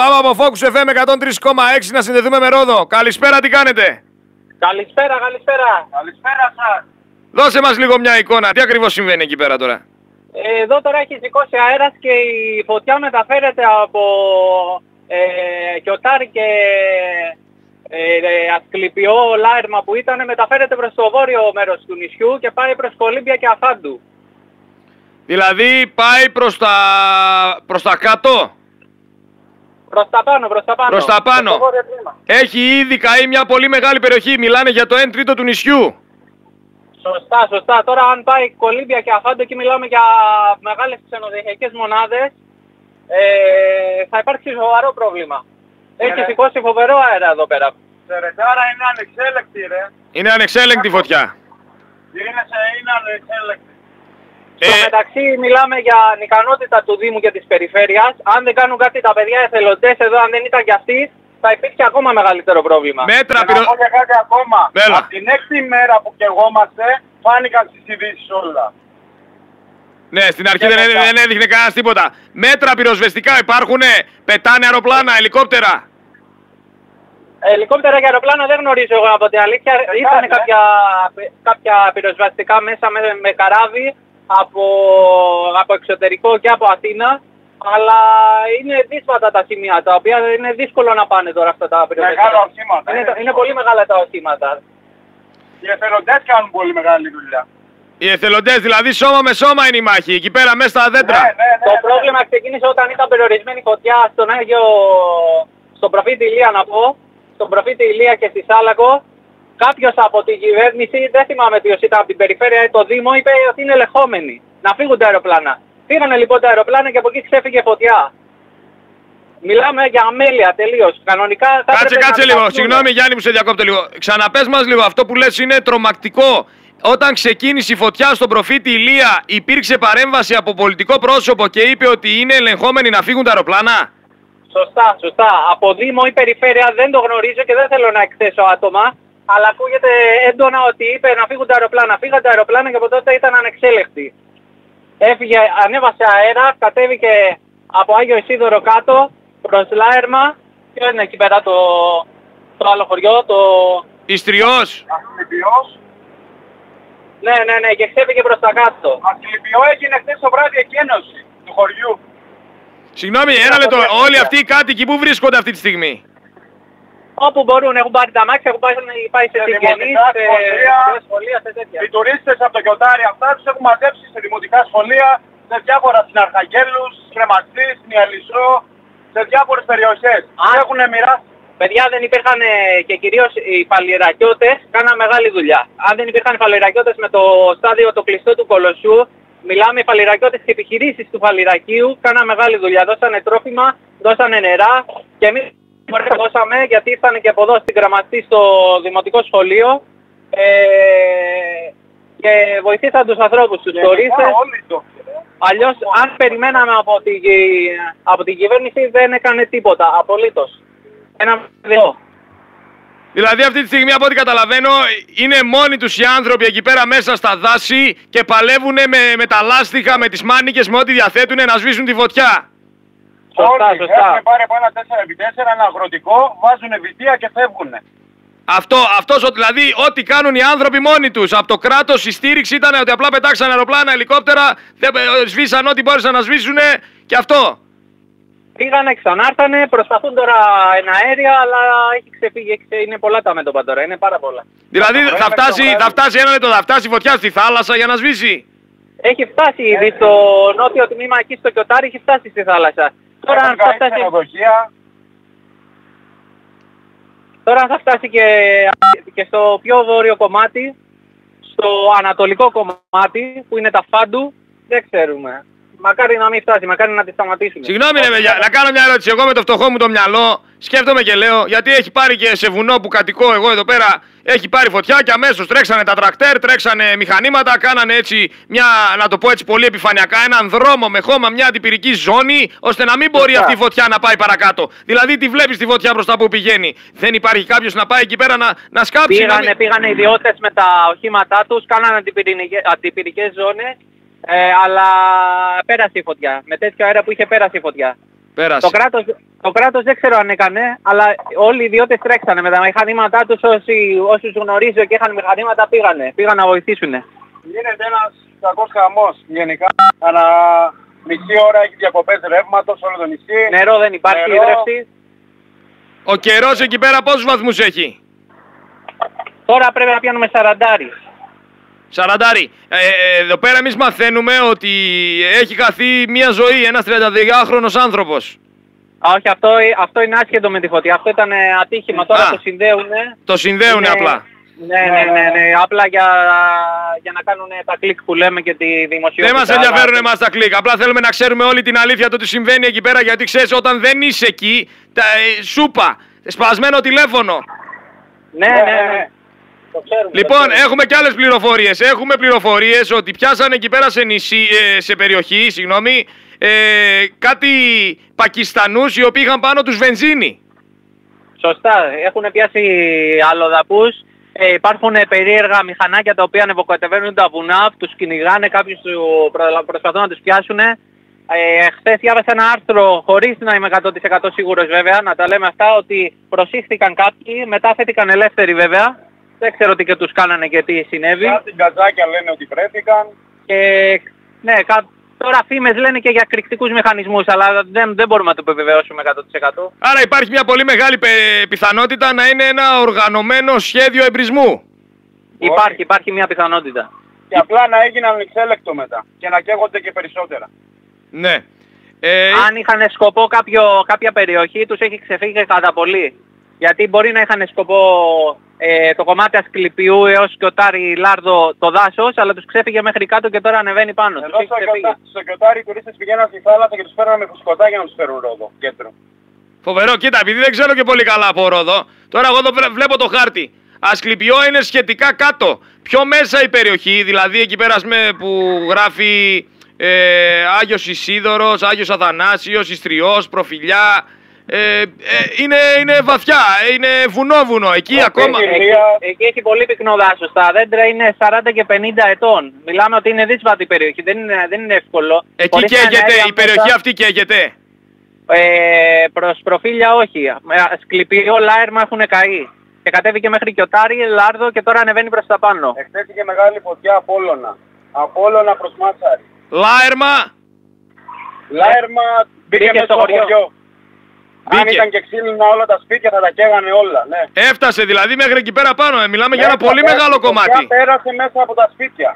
Πάμε από Focus FM 103,6 να συνδεθούμε με Ρόδο. Καλησπέρα, τι κάνετε; Καλησπέρα, καλησπέρα. Καλησπέρα σας. Δώσε μας λίγο μια εικόνα. Τι ακριβώς συμβαίνει εκεί πέρα τώρα; Ε, Εδώ τώρα έχει σηκώσει αέρας και η φωτιά μεταφέρεται από ε, Κιωτάρ και ε, ε, Ασκληπιό Λάιρμα που ήταν μεταφέρεται προς το βόρειο μέρος του νησιού και πάει προς Κολύμπια και Αφάντου. Δηλαδή πάει προς τα, προς τα κάτω; Προς τα πάνω, προς τα πάνω. Προς τα πάνω. το βόρειο τμήμα. Έχει ήδη καεί μια πολύ μεγάλη περιοχή. Μιλάνε για το 1 τρίτο του νησιού. Σωστά, σωστά. Τώρα αν πάει Κολύμπια και Αφάντο εκεί μιλάμε για μεγάλες ξενοδοχειακές μονάδες ε, θα υπάρξει σοβαρό πρόβλημα. Έχει Ναι. σηκώσει φοβερό αέρα εδώ πέρα. Τερετάρα είναι ανεξέλεκτη ρε. Είναι ανεξέλεγκτη φωτιά. Είναι, σε, είναι ανεξέλεκτη. Στο Ε, μεταξύ μιλάμε για ανικανότητα του Δήμου και της Περιφέρειας. Αν δεν κάνουν κάτι τα παιδιά εθελοντές εδώ, αν δεν ήταν κι αυτοί, θα υπήρχε ακόμα μεγαλύτερο πρόβλημα. μέτρα Και να πυρο... πω και κάτι ακόμα. Έλα. Από την έκτη μέρα που κεγόμαστε, φάνηκαν στις ειδήσεις όλα. Ναι, στην αρχή Και δεν, μετά. δεν έδειχνε κανένας τίποτα. Μέτρα πυροσβεστικά υπάρχουνε. Πετάνε αεροπλάνα, ελικόπτερα. Ελικόπτερα και αεροπλάνα δεν γνωρίζω εγώ από την αλήθεια. Ήταν ναι. κάποια, κάποια πυροσβαστικά μέσα με, με καράβι από, από εξωτερικό και από Αθήνα. Αλλά είναι δύσβατα τα σημεία τα οποία είναι δύσκολο να πάνε τώρα αυτά τα πυροσβαστικά. Μεγάλα οχήματα. Είναι, ε. είναι πολύ μεγάλα τα οχήματα. Οι εθελοντές κάνουν πολύ μεγάλη δουλειά. Οι εθελοντές, δηλαδή σώμα με σώμα είναι η μάχη. Εκεί πέρα μέσα στα δέντρα. Ναι, ναι, ναι, Το ναι. πρόβλημα ξεκίνησε όταν ήταν περιορισμένη φωτιά στον Άγιο, στον προφήτη Ηλία να πω, στον προφήτη Ηλία και στη Σάλακο. Κάποιος από την κυβέρνηση, δεν θυμάμαι ποιος ήταν από την περιφέρεια ή το Δήμο, είπε ότι είναι ελεγχόμενοι. Να φύγουν τα αεροπλάνα. Φύγανε λοιπόν τα αεροπλάνα και από εκεί ξέφυγε φωτιά. Μιλάμε για αμέλεια τελείως. Κανονικά θα Κάτσε, έπρεπε κάτσε να λίγο. δικαστούν. Συγγνώμη Γιάννη που σε διακόπτω λίγο. Ξαναπες μας λίγο. Αυτό που λες είναι τρομακτικό. Όταν ξεκίνησε η φωτιά στον προφήτη Ηλία, υπήρξε παρέμβαση από πολιτικό πρόσωπο και είπε ότι είναι ελεγχόμενοι να φύγουν τα αεροπλάνα; Σωστά, σωστά. Από Δήμο ή Περιφέρεια δεν το γνωρίζω και δεν θέλω να εκθέσω άτομα. Αλλά ακούγεται έντονα ότι είπε να φύγουν τα αεροπλάνα. Φύγαν τα αεροπλάνα και από τότε ήταν ανεξέλεκτοι. Έφυγε, ανέβασε αέρα, κατέβηκε από Άγιο Ισίδωρο κάτω προς Λάερμα. Ποιο είναι εκεί πέρα το, το άλλο χωριό, το... Ιστριός. Ασκληπιός. Ναι, ναι, ναι, και ξέφυγε προς τα κάτω. Ασκληπιό έγινε χθες το βράδυ εκένωση του χωριού. Συγγνώμη, ένα λεπτό. Όλοι αυτοί οι κάτοικοι που βρίσκονται αυτή τη στιγμή. Όπου μπορούν, έχουν πάρει τα μάξια, έχουν πάει, πάει σε Σε συγγενείς, δημοτικά σε σχολεία. σε σχολεία, σε τέτοια. Οι τουρίστες από το Κιωτάρι αυτά τους έχουν μαζέψει σε δημοτικά σχολεία, σε διάφορα στην Αρχαγγέλους, στην Κρεμαστή, στην Ιαλισσό, σε διάφορες περιοχές. Α. Τους έχουν μοιράσει. Παιδιά δεν υπήρχαν ε, και κυρίως οι φαλιρακιώτες, κάναν μεγάλη δουλειά. Αν δεν υπήρχαν οι φαλιρακιώτες με το στάδιο το κλειστό του Κολοσσού, μιλάμε οι φαλιρακιώτες και επιχειρήσεις του φαλιρακίου, κάναν μεγάλη δουλειά. Δώσανε τρόφιμα, δώσανε νερά και εμείς φορές δώσαμε γιατί ήρθαν και από εδώ στην Γραμματή στο Δημοτικό Σχολείο ε, και βοηθήσαν τους ανθρώπους, τους Γενικά τουρίστες. όλοι οι ντόπιοι, ρε. Αλλιώς αν περιμέναμε από την, από την κυβέρνηση δεν έκανε τίποτα, απολύτως. Ένα video. Δηλαδή αυτή τη στιγμή από ό,τι καταλαβαίνω είναι μόνοι τους οι άνθρωποι εκεί πέρα μέσα στα δάση και παλεύουν με, με τα λάστιχα, με τις μάνικες, με ό,τι διαθέτουν να σβήσουν τη φωτιά. Σωστά, Όλοι σωστά. έχουν πάρει από ένα 4x4 ένα αγροτικό, βάζουν βιτία και φεύγουν. Αυτό, αυτός, ο- δηλαδή ό,τι κάνουν οι άνθρωποι μόνοι τους. Από το κράτος η στήριξη ήταν ότι απλά πετάξαν αεροπλάνα, ελικόπτερα, δεν, ε, σβήσαν ό,τι μπόρεσαν να σβήσουν και αυτό. Πήγανε, ξανάρθανε, προσπαθούν τώρα ένα αέρια, αλλά έχει ξεφύγει, έχει ξε- είναι πολλά τα μέτωπα τώρα, είναι πάρα πολλά. Δηλαδή το θα πρωί φτάσει, μέχρι το θα βράδυ. φτάσει ένα λεπτό, θα φτάσει η φωτιά στη θάλασσα για να σβήσει. Έχει φτάσει ήδη στο νότιο τμήμα εκεί στο Κιωτάρι, έχει φτάσει στη θάλασσα. Τώρα αν Έχουν θα καεί φτάσει, ξενοδοχεία. τώρα αν θα φτάσει και, και στο πιο βόρειο κομμάτι, στο ανατολικό κομμάτι που είναι τα Φάντου, δεν ξέρουμε. Μακάρι να μην φτάσει, μακάρι να τη σταματήσουμε. Συγγνώμη ρε παιδιά, να κάνω μια ερώτηση. Εγώ με το φτωχό μου το μυαλό σκέφτομαι και λέω γιατί έχει πάρει και σε βουνό που κατοικώ εγώ εδώ πέρα έχει πάρει φωτιά και αμέσως τρέξανε τα τρακτέρ, τρέξανε μηχανήματα, κάνανε έτσι μια, να το πω έτσι πολύ επιφανειακά, έναν δρόμο με χώμα, μια αντιπυρική ζώνη, ώστε να μην μπορεί Σωστά. αυτή η φωτιά να πάει παρακάτω. Δηλαδή τη βλέπεις τη φωτιά μπροστά που πηγαίνει. Δεν υπάρχει κάποιος να πάει εκεί πέρα να, να σκάψει. να Πήγανε, μην- πήγανε ιδιώτες με τα οχήματά τους, κάνανε αντιπυρηνικές- αντιπυρικές ζώνες, ε, αλλά πέρασε η φωτιά. Με τέτοιο αέρα που είχε πέρασε η φωτιά. Πέρασε. Το κράτος, το κράτος δεν ξέρω αν έκανε, αλλά όλοι οι ιδιώτες τρέξανε με τα μηχανήματά τους. Όσοι, όσους γνωρίζω και είχαν μηχανήματα πήγανε, πήγαν να βοηθήσουν. Γίνεται ένας κακός χαμός γενικά. Ανά μισή ώρα έχει διακοπές ρεύματος όλο το νησί. Νερό δεν υπάρχει, Νερό. ίδρυυση. Ο καιρός εκεί πέρα πόσους βαθμούς έχει; Τώρα πρέπει να πιάνουμε σαραντάρι. Σαραντάρι. Ε, ε, εδώ πέρα εμείς μαθαίνουμε ότι έχει χαθεί μια ζωή, ένας 32χρονος άνθρωπος. Α, όχι, αυτό, αυτό είναι άσχετο με τη φωτιά. Αυτό ήταν ε, ατύχημα. Τώρα Α. το συνδέουνε. Το συνδέουνε Είναι- απλά. Ναι, ναι, ναι, ναι. Απλά για, για να κάνουν τα κλικ που λέμε και τη δημοσιότητα. Δεν μας ενδιαφέρουν εμάς τα κλικ. Απλά θέλουμε να ξέρουμε όλη την αλήθεια το τι συμβαίνει εκεί πέρα. Γιατί ξέρεις όταν δεν είσαι εκεί, τα, ε, σούπα, σπασμένο τηλέφωνο. Ναι, ναι, ναι. Το ξέρουμε. Λοιπόν, το ξέρουμε. έχουμε και άλλες πληροφορίες. Έχουμε πληροφορίες ότι πιάσανε εκεί πέρα σε, νησί, ε, σε περιοχή, συγγνώμη, ε, κάτι Πακιστανούς οι οποίοι είχαν πάνω τους βενζίνη. Σωστά. Έχουν πιάσει αλλοδαπούς. Ε, υπάρχουν ε, περίεργα μηχανάκια τα οποία ανεβοκατεβαίνουν τα βουνά, τους κυνηγάνε, κάποιους του προ- προσπαθούν να τους πιάσουν. Ε, χθες διάβασα ένα άρθρο, χωρίς να είμαι 100% σίγουρος βέβαια, να τα λέμε αυτά, ότι προσήχθηκαν κάποιοι, μετά θέτηκαν ελεύθεροι βέβαια. Δεν ξέρω τι και τους κάνανε και τι συνέβη. Κάτι γκαζάκια λένε ότι βρέθηκαν. Και ναι, κα- τώρα φήμες λένε και για κρυκτικούς μηχανισμούς, αλλά δεν, δεν μπορούμε να το επιβεβαιώσουμε 100%. Άρα υπάρχει μια πολύ μεγάλη πε- πιθανότητα να είναι ένα οργανωμένο σχέδιο εμπρισμού. Υπάρχει, υπάρχει μια πιθανότητα. Και απλά να έγιναν ανεξέλεκτο μετά. Και να καίγονται και περισσότερα. Ναι. Ε, Αν είχαν σκοπό κάποιο, κάποια περιοχή, τους έχει ξεφύγει κατά πολύ. Γιατί μπορεί να είχαν σκοπό ε, το κομμάτι Ασκληπιού έως Κιωτάρι Λάρδο το δάσος, αλλά τους ξέφυγε μέχρι κάτω και τώρα ανεβαίνει πάνω. Τους Εδώ έχει στο, ξεφύγει. Κιωτά- στο Κιωτάρι οι τουρίστες πηγαίναν στη θάλασσα και τους φέρναν με φουσκωτά για να τους φέρουν ρόδο. Κέντρο. Φοβερό, κοίτα, επειδή δεν ξέρω και πολύ καλά από Ρόδο, τώρα εγώ εδώ βρε- βλέπω το χάρτη. Ασκληπιό είναι σχετικά κάτω. Πιο μέσα η περιοχή, δηλαδή εκεί πέρα ας πούμε, που γράφει ε, Άγιος Ισίδωρος, Άγιος Αθανάσιος, Ιστριός, Προφιλιά. Ε, ε, είναι, είναι βαθιά, είναι βουνό-βουνο. Εκεί Οκ, ακόμα... και- Εκεί, εκεί έχει πολύ πυκνό δάσος. Τα δέντρα είναι 40 και 50 ετών. Μιλάμε ότι είναι δύσβατη περιοχή. Δεν είναι, δεν είναι εύκολο. Εκεί Χωρίς να είναι καίγεται, αέρια η περιοχή μέσα, αυτή καίγεται. Ε, προς προφίλια όχι. Ε, Σκληπιό, Λάερμα έχουν καεί. Και κατέβηκε μέχρι Κιωτάρι, Λάρδο και τώρα ανεβαίνει προς τα πάνω. Εχθές είχε μεγάλη φωτιά Απόλλωνα. Απόλλωνα προς Μάτσαρη. Λάερμα, Λάερμα μπήκε Μπήκε μέσα στο στο χωριό. Χωριό. Αν Μπήκε. ήταν και ξύλινα όλα τα σπίτια θα τα καίγανε όλα, ναι. έφτασε δηλαδή μέχρι εκεί πέρα πάνω. Ε. Μιλάμε για ένα Μέσα, πολύ πέρασε, μεγάλο η φωτιά κομμάτι. πέρασε μέσα από τα σπίτια.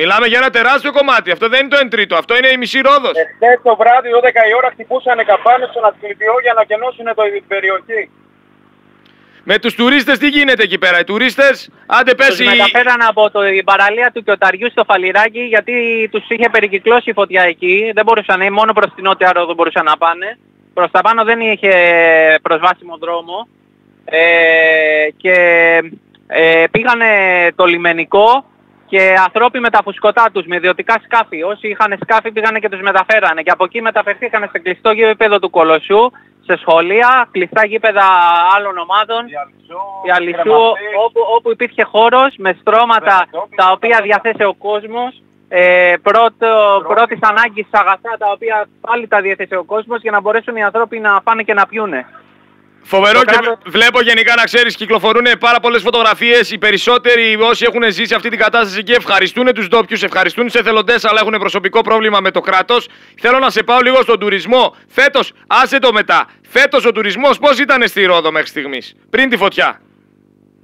Μιλάμε για ένα τεράστιο κομμάτι. Αυτό δεν είναι το εν τρίτο, αυτό είναι η μισή Ρόδος. Εχθές το βράδυ 12 η ώρα χτυπούσαν καμπάνες στον Ασκληπιό για να κενώσουν το, την περιοχή. Με τους τουρίστες τι γίνεται εκεί πέρα. Οι τουρίστες, άντε Τους πέσει... μεταφέραν από το, την παραλία του Κιωταριού στο Φαλιράκι γιατί τους είχε περικυκλώσει η φωτιά εκεί. Δεν μπορούσαν, ε, μόνο προς την νότια ρόδο μπορούσαν να πάνε. Προς τα πάνω δεν είχε προσβάσιμο δρόμο. Ε, και ε, πήγανε το λιμενικό και ανθρώποι με τα φουσκωτά τους, με ιδιωτικά σκάφη. Όσοι είχαν σκάφη πήγανε και τους μεταφέρανε. Και από εκεί μεταφερθήκαν σε κλειστό γήπεδο του Κολοσσού, σε σχολεία, κλειστά γήπεδα άλλων ομάδων. Η Αλυσού, όπου, όπου υπήρχε χώρος με στρώματα τα οποία διαθέσε ο κόσμος, ε, πρώτο, πρώτης ανάγκης αγαθά τα οποία πάλι τα διαθέσε ο κόσμος για να μπορέσουν οι άνθρωποι να φάνε και να πιούνε. Φοβερό Το και κράτος- βλέπω γενικά να ξέρεις κυκλοφορούν πάρα πολλές φωτογραφίες. Οι περισσότεροι όσοι έχουν ζήσει αυτή την κατάσταση εκεί ευχαριστούν τους ντόπιους, ευχαριστούν τους εθελοντές αλλά έχουν προσωπικό πρόβλημα με το κράτος. Θέλω να σε πάω λίγο στον τουρισμό. Φέτος, άσε το μετά. Φέτος ο τουρισμός πώς ήταν στη Ρόδο μέχρι στιγμής, πριν τη φωτιά;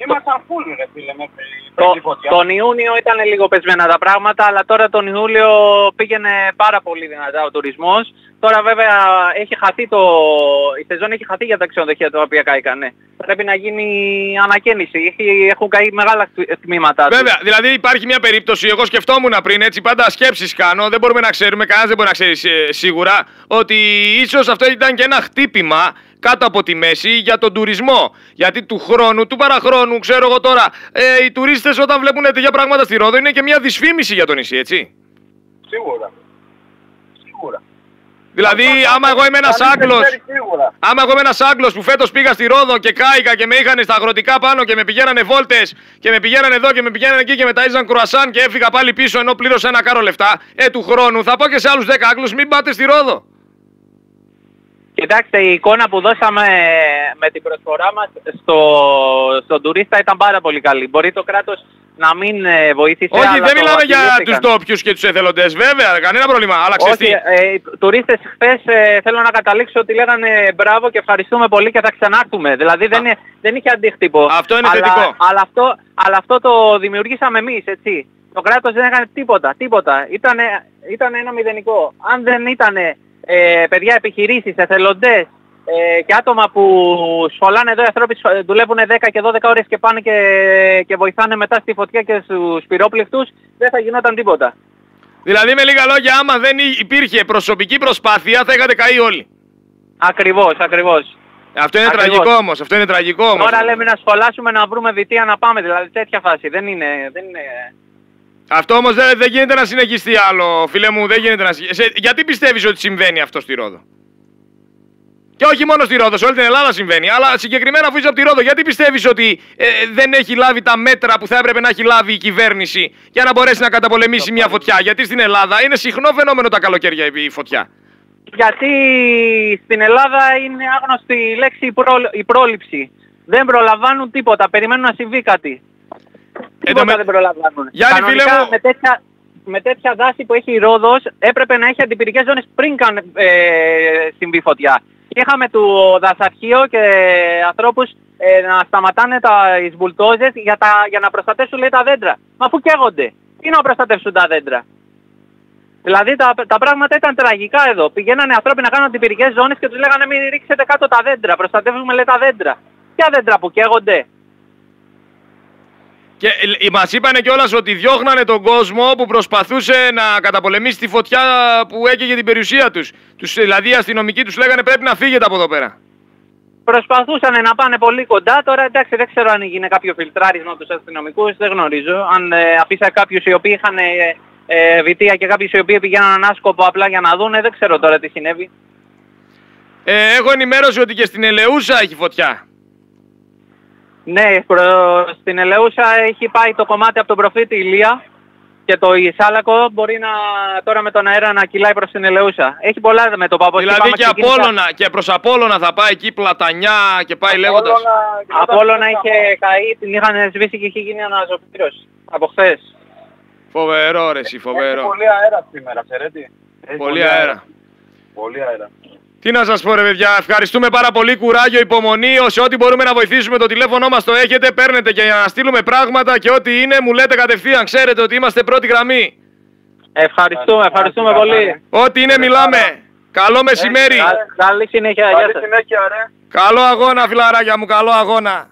Ήμασταν φουλ ρε φίλε μέχρι Το, πριν τη φωτιά. τον Ιούνιο ήταν λίγο πεσμένα τα πράγματα, αλλά τώρα τον Ιούλιο πήγαινε πάρα πολύ δυνατά ο τουρισμός. Τώρα βέβαια έχει χαθεί το... η σεζόν έχει χαθεί για τα ξενοδοχεία τα οποία κάηκαν. Πρέπει να γίνει ανακαίνιση. Έχει, έχουν καεί μεγάλα τμ- τμήματα τους. Βέβαια, δηλαδή υπάρχει μια περίπτωση, εγώ σκεφτόμουν πριν, έτσι πάντα σκέψεις κάνω, δεν μπορούμε να ξέρουμε, κανένας δεν μπορεί να ξέρει ε, σίγουρα, ότι ίσως αυτό ήταν και ένα χτύπημα κάτω από τη μέση για τον τουρισμό. Γιατί του χρόνου, του παραχρόνου, ξέρω εγώ τώρα, ε, οι τουρίστες όταν βλέπουν τέτοια πράγματα στη Ρόδο είναι και μια δυσφήμιση για το νησί, έτσι. Σίγουρα. Σίγουρα. Δηλαδή, άμα εγώ είμαι ένας Κανείς δεν Άγγλος, ξέρει Σίγουρα. άμα εγώ είμαι ένας Άγγλος που φέτος πήγα στη Ρόδο και κάηκα και με είχαν στα αγροτικά πάνω και με πηγαίνανε βόλτες και με πηγαίνανε εδώ και με πηγαίνανε εκεί και με ταΐζαν κρουασάν και έφυγα πάλι πίσω ενώ πλήρωσα ένα κάρο λεφτά, ε του χρόνου θα πω και σε άλλους 10 Άγγλους μην πάτε στη Ρόδο. Κοιτάξτε, η εικόνα που δώσαμε με την προσφορά μας στο, στον τουρίστα ήταν πάρα πολύ καλή. Μπορεί το κράτος να μην ε, βοήθησε. Όχι, αλλά δεν το μιλάμε για ακυρίστηκαν. τους ντόπιους και τους εθελοντές, βέβαια, κανένα πρόβλημα. Αλλά ξέρεις τι, Όχι, ε, οι τουρίστες χθες ε, θέλω να καταλήξω ότι λέγανε μπράβο και ευχαριστούμε πολύ και θα ξανάρθουμε. Δηλαδή δεν, είναι- δεν είχε αντίκτυπο. Αυτό είναι αλλά, θετικό. Αλλά αυτό, αλλά αυτό το δημιουργήσαμε εμείς, έτσι. Το κράτος δεν έκανε τίποτα, τίποτα. Ήτανε, ήταν ένα μηδενικό. Αν δεν ήταν ε, παιδιά επιχειρήσεις, εθελοντές ε, και άτομα που σχολάνε εδώ οι άνθρωποι σχολ- δουλεύουν 10 και 12 ώρες και πάνε και, και βοηθάνε μετά στη φωτιά και στους πυρόπληκτους, δεν θα γινόταν τίποτα. δηλαδή με λίγα λόγια, άμα δεν υ- υπήρχε προσωπική προσπάθεια θα είχατε καεί όλοι. Ακριβώς, ακριβώς. Αυτό είναι Ακριβώς. τραγικό όμως, αυτό είναι τραγικό όμως. Τώρα λέμε να σχολάσουμε να βρούμε διτία να πάμε, δηλαδή τέτοια φάση. Δεν είναι, δεν είναι... Αυτό όμως δεν, δεν γίνεται να συνεχιστεί άλλο, φίλε μου, δεν γίνεται να συνεχιστεί. Γιατί πιστεύεις ότι συμβαίνει αυτό στη Ρόδο; Και όχι μόνο στη Ρόδο, σε όλη την Ελλάδα συμβαίνει, αλλά συγκεκριμένα αφού είσαι από τη Ρόδο, γιατί πιστεύεις ότι ε, δεν έχει λάβει τα μέτρα που θα έπρεπε να έχει λάβει η κυβέρνηση για να μπορέσει να καταπολεμήσει μια φωτιά; Γιατί στην Ελλάδα είναι συχνό φαινόμενο τα καλοκαίρια η φωτιά. Γιατί στην Ελλάδα είναι άγνωστη η λέξη η, πρόλ- η πρόληψη. Δεν προλαμβάνουν τίποτα, περιμένουν να συμβεί κάτι. Τίποτα με- δεν προλαμβάνουν. Γιάννη, Κανονικά, φίλε μου- με, τέτοια, με τέτοια δάση που έχει η Ρόδος έπρεπε να έχει αντιπυρικές ζώνες πριν καν ε, συμβεί φωτιά. Και είχαμε το δασαρχείο και ανθρώπους ε, να σταματάνε τα οι μπουλτόζες για, τα, για να προστατεύσουν λέει, τα δέντρα. Μα αφού καίγονται. Τι να προστατεύσουν τα δέντρα; Δηλαδή τα, τα πράγματα ήταν τραγικά εδώ. Πηγαίνανε άνθρωποι να κάνουν αντιπυρικές ζώνες και τους λέγανε μην ρίξετε κάτω τα δέντρα. Προστατεύουμε λέει τα δέντρα. Ποια δέντρα που καίγονται; Και ε, μας είπανε κιόλας ότι διώχνανε τον κόσμο που προσπαθούσε να καταπολεμήσει τη φωτιά που έκαιγε την περιουσία τους. τους δηλαδή οι αστυνομικοί τους λέγανε πρέπει να φύγετε από εδώ πέρα. Προσπαθούσαν να πάνε πολύ κοντά. Τώρα εντάξει δεν ξέρω αν έγινε κάποιο φιλτράρισμα από τους αστυνομικούς. Δεν γνωρίζω. Αν ε, αφήσα κάποιους οι οποίοι είχαν ε, ε, βιτία και κάποιους οι οποίοι πήγαιναν άσκοπο απλά για να δούνε. Δεν ξέρω τώρα τι συνέβη. Ε, έχω ενημέρωση ότι και στην Ελεούσα έχει φωτιά. Ναι, προ... στην Ελεούσα έχει πάει το κομμάτι από τον προφήτη Ηλία και το Ισάλακο μπορεί να, τώρα με τον αέρα να κυλάει προς την Ελεούσα. Έχει πολλά με το παπό. δηλαδή και, Απόλλωνα, και προς Απόλλωνα θα πάει εκεί Πλατανιά και πάει λέγοντας. Απόλλωνα είχε καεί, την είχαν σβήσει και είχε γίνει αναζωπήρωση από χθες. Φοβερό ρε εσύ, Έχει φοβερό. πολύ αέρα σήμερα, ξέρετε. Έχει Πολύ αέρα. Πολύ αέρα. Τι να σας πω ρε παιδιά, ευχαριστούμε πάρα πολύ, κουράγιο, υπομονή, σε ό,τι μπορούμε να βοηθήσουμε το τηλέφωνο μας το έχετε, παίρνετε και για να στείλουμε πράγματα και ό,τι είναι μου λέτε κατευθείαν, ξέρετε ότι είμαστε πρώτη γραμμή. Ευχαριστούμε, ευχαριστούμε πολύ. Ό,τι είναι μιλάμε. Καλό μεσημέρι. Κα- Καλή συνέχεια, γεια Καλή σας. συνέχεια, ρε. Καλό αγώνα φιλαράκια μου, καλό αγώνα.